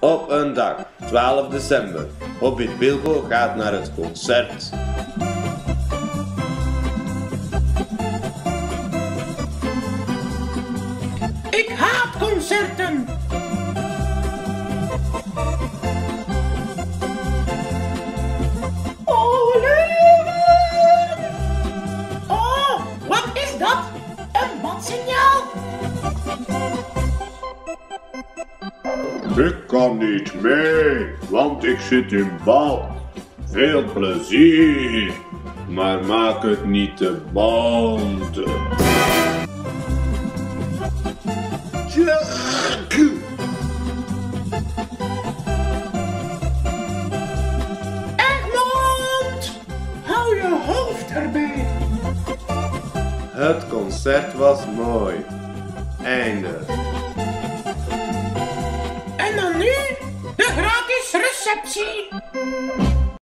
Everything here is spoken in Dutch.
Op een dag, 12 december, Hobbit Bilbo gaat naar het concert. Ik haat concerten. Oh! Oh, wat is dat? Een badsignaal? Ik kan niet mee, want ik zit in bad. Veel plezier, maar maak het niet te band. Egmond! Hou je hoofd erbij. Het concert was mooi. Einde. De gratis receptie.